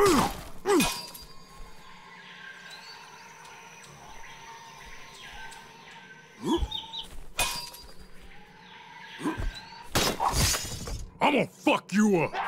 I'm gonna fuck you up!